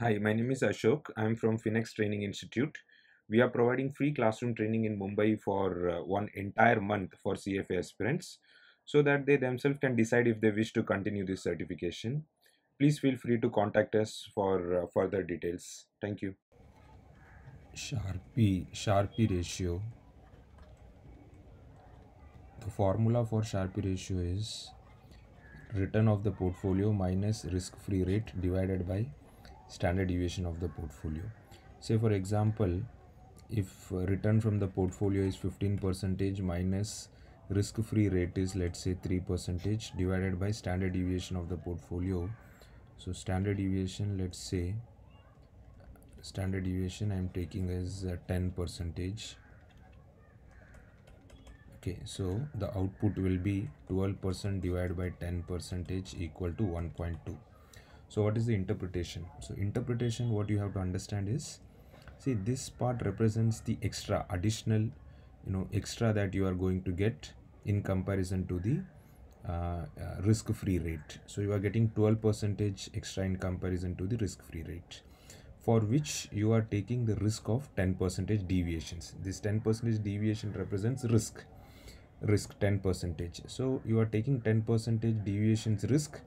Hi, my name is Ashok. I'm from FinEx Training Institute. We are providing free classroom training in Mumbai for uh, one entire month for CFA aspirants so that they themselves can decide if they wish to continue this certification. Please feel free to contact us for uh, further details. Thank you. Sharpe Sharpe ratio the formula for Sharpe ratio is return of the portfolio minus risk free rate divided by standard deviation of the portfolio. Say for example if return from the portfolio is 15 percentage minus risk free rate is let's say 3 percentage divided by standard deviation of the portfolio. So standard deviation let's say standard deviation i'm taking as uh, 10 percentage. Okay so the output will be 12 percent divided by 10 percentage equal to 1.2 so what is the interpretation? So interpretation what you have to understand is see this part represents the extra additional you know extra that you are going to get in comparison to the uh, uh, risk free rate. So you are getting 12 percentage extra in comparison to the risk free rate for which you are taking the risk of 10 percentage deviations. This 10 percentage deviation represents risk risk 10 percentage. So you are taking 10 percentage deviations risk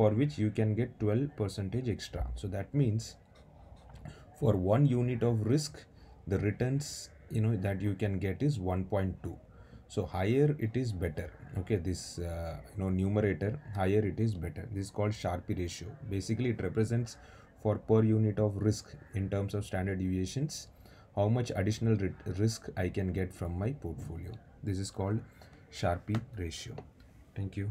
for which you can get 12 percentage extra. So that means for one unit of risk the returns you know that you can get is 1.2 so higher it is better. Okay this uh, you know numerator higher it is better. This is called Sharpe ratio. Basically it represents for per unit of risk in terms of standard deviations how much additional risk i can get from my portfolio. This is called Sharpe ratio. Thank you